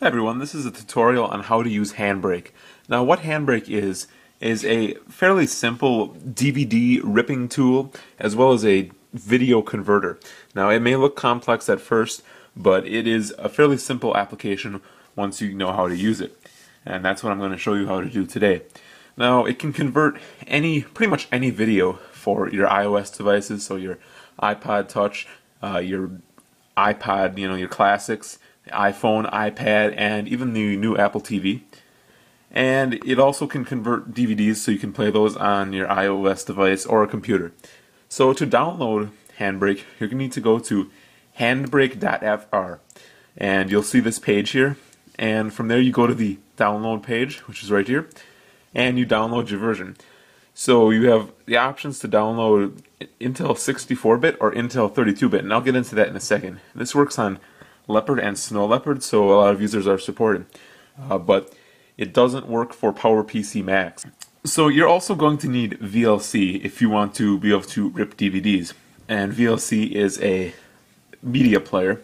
Hi everyone, this is a tutorial on how to use Handbrake. Now what Handbrake is, is a fairly simple DVD ripping tool as well as a video converter. Now it may look complex at first, but it is a fairly simple application once you know how to use it. And that's what I'm going to show you how to do today. Now it can convert any, pretty much any video for your iOS devices, so your iPod Touch, uh, your iPod, you know, your classics, iPhone, iPad, and even the new Apple TV. And it also can convert DVDs so you can play those on your iOS device or a computer. So to download Handbrake, you're going to need to go to handbrake.fr and you'll see this page here. And from there you go to the download page, which is right here, and you download your version. So you have the options to download Intel 64-bit or Intel 32-bit, and I'll get into that in a second. This works on Leopard and Snow Leopard, so a lot of users are supported. Uh, but it doesn't work for PowerPC Macs. So you're also going to need VLC if you want to be able to rip DVDs. And VLC is a media player,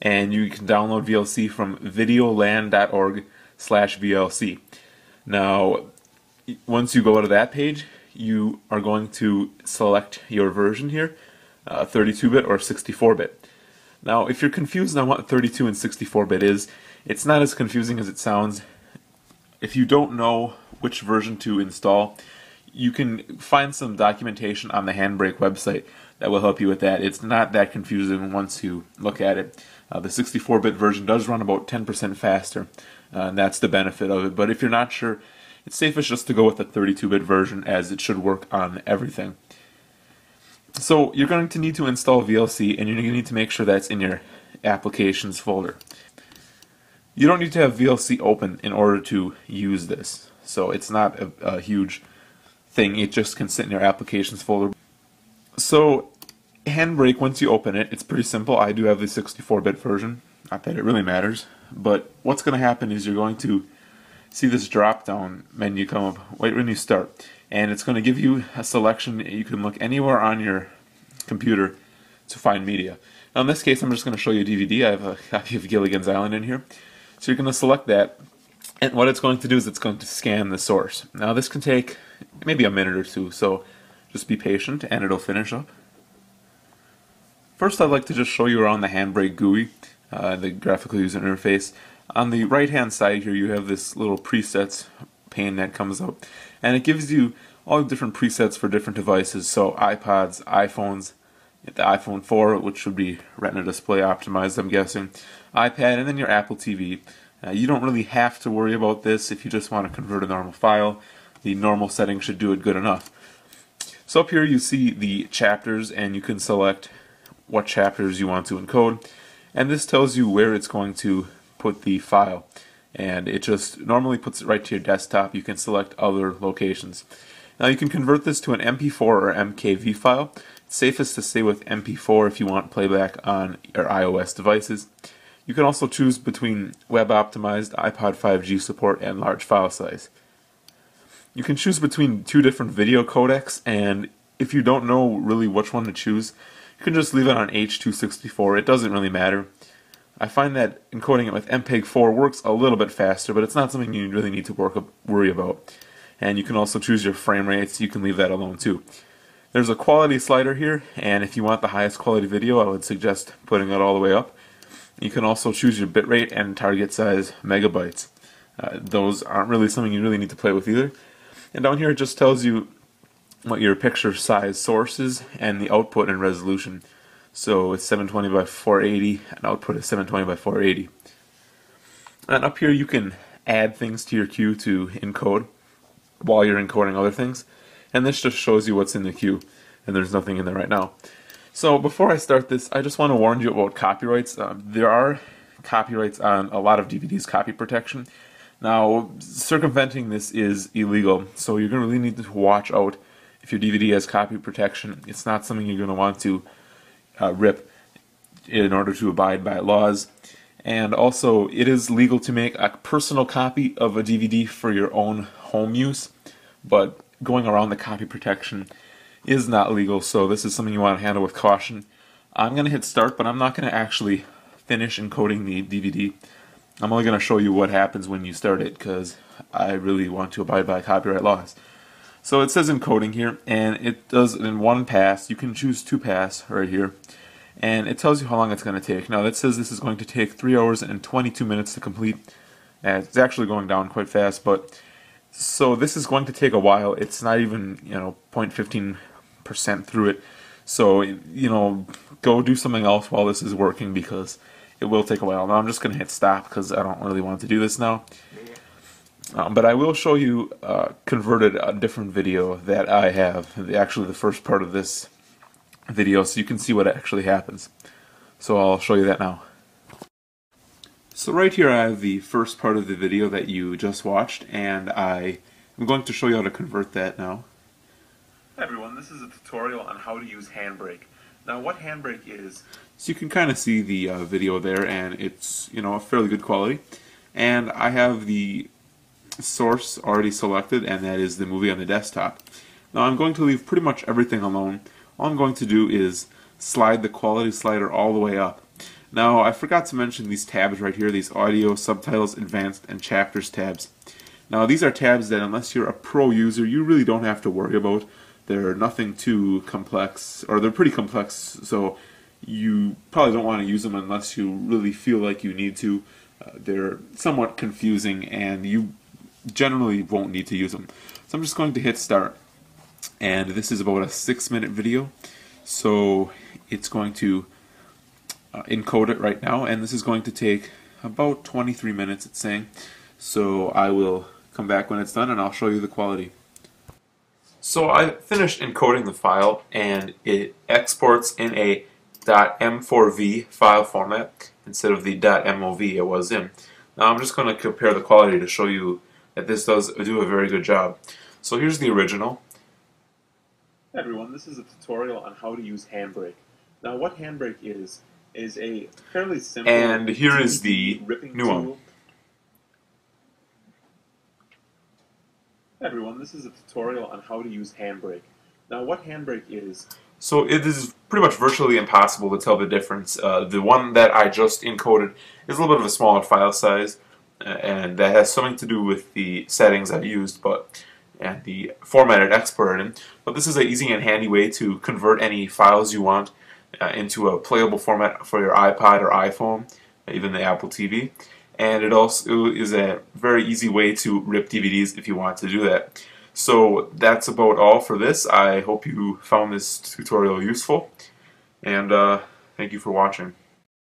and you can download VLC from videolan.org slash VLC. Now, once you go to that page, you are going to select your version here, 32-bit uh, or 64-bit. Now, if you're confused on what 32 and 64-bit is, it's not as confusing as it sounds. If you don't know which version to install, you can find some documentation on the Handbrake website that will help you with that. It's not that confusing once you look at it. Uh, the 64-bit version does run about 10% faster, uh, and that's the benefit of it. But if you're not sure, it's safest just to go with the 32-bit version as it should work on everything. So you're going to need to install VLC and you're going to need to make sure that's in your applications folder. You don't need to have VLC open in order to use this. So it's not a, a huge thing, it just can sit in your applications folder. So Handbrake, once you open it, it's pretty simple. I do have the 64-bit version, not that it really matters. But what's going to happen is you're going to see this drop down menu come up right when you start and it's going to give you a selection you can look anywhere on your computer to find media. Now in this case I'm just going to show you a DVD. I have a copy of Gilligan's Island in here. So you're going to select that and what it's going to do is it's going to scan the source. Now this can take maybe a minute or two so just be patient and it'll finish up. First I'd like to just show you around the Handbrake GUI, uh, the graphical user interface. On the right hand side here you have this little presets pane that comes up and it gives you all the different presets for different devices so iPods, iPhones, the iPhone 4 which would be retina display optimized I'm guessing, iPad and then your Apple TV. Uh, you don't really have to worry about this if you just want to convert a normal file. The normal setting should do it good enough. So up here you see the chapters and you can select what chapters you want to encode and this tells you where it's going to put the file and it just normally puts it right to your desktop. You can select other locations. Now you can convert this to an MP4 or MKV file. It's safest to stay with MP4 if you want playback on your iOS devices. You can also choose between web optimized, iPod 5G support, and large file size. You can choose between two different video codecs, and if you don't know really which one to choose, you can just leave it on H264. It doesn't really matter. I find that encoding it with MPEG-4 works a little bit faster, but it's not something you really need to work, worry about. And you can also choose your frame rates, you can leave that alone too. There's a quality slider here, and if you want the highest quality video, I would suggest putting it all the way up. You can also choose your bitrate and target size megabytes. Uh, those aren't really something you really need to play with either. And down here it just tells you what your picture size source is and the output and resolution. So it's 720 by 480 and output is 720 by 480. And up here you can add things to your queue to encode while you're encoding other things. And this just shows you what's in the queue and there's nothing in there right now. So before I start this, I just want to warn you about copyrights. Um, there are copyrights on a lot of DVDs copy protection. Now, circumventing this is illegal, so you're going to really need to watch out if your DVD has copy protection. It's not something you're going to want to uh, RIP in order to abide by laws. And also, it is legal to make a personal copy of a DVD for your own home use, but going around the copy protection is not legal, so this is something you want to handle with caution. I'm going to hit start, but I'm not going to actually finish encoding the DVD. I'm only going to show you what happens when you start it because I really want to abide by copyright laws. So it says encoding here, and it does it in one pass. You can choose two pass right here, and it tells you how long it's going to take. Now that says this is going to take 3 hours and 22 minutes to complete. And it's actually going down quite fast, but so this is going to take a while. It's not even, you know, 0.15% through it. So, you know, go do something else while this is working because it will take a while. Now I'm just going to hit stop because I don't really want to do this now. Um, but I will show you uh, converted a different video that I have, the, actually the first part of this video, so you can see what actually happens. So I'll show you that now. So right here I have the first part of the video that you just watched, and I am going to show you how to convert that now. Hi everyone, this is a tutorial on how to use Handbrake. Now what Handbrake is, so you can kind of see the uh, video there, and it's, you know, a fairly good quality. And I have the source already selected and that is the movie on the desktop. Now I'm going to leave pretty much everything alone. All I'm going to do is slide the quality slider all the way up. Now I forgot to mention these tabs right here, these audio, subtitles, advanced, and chapters tabs. Now these are tabs that unless you're a pro user you really don't have to worry about. They're nothing too complex, or they're pretty complex so you probably don't want to use them unless you really feel like you need to. Uh, they're somewhat confusing and you generally won't need to use them. So I'm just going to hit start. And this is about a six minute video. So it's going to uh, encode it right now. And this is going to take about 23 minutes, it's saying. So I will come back when it's done and I'll show you the quality. So I finished encoding the file and it exports in a .m4v file format instead of the .mov it was in. Now I'm just going to compare the quality to show you that this does do a very good job. So here's the original. Hey everyone, this is a tutorial on how to use Handbrake. Now what Handbrake is, is a fairly simple And here is the new one. Hey everyone, this is a tutorial on how to use Handbrake. Now what Handbrake is, so it is pretty much virtually impossible to tell the difference. Uh, the one that I just encoded is a little bit of a smaller file size, and that has something to do with the settings I used, but and the formatted exported in. But this is an easy and handy way to convert any files you want uh, into a playable format for your iPod or iPhone, even the Apple TV. And it also is a very easy way to rip DVDs if you want to do that. So that's about all for this. I hope you found this tutorial useful, and uh, thank you for watching.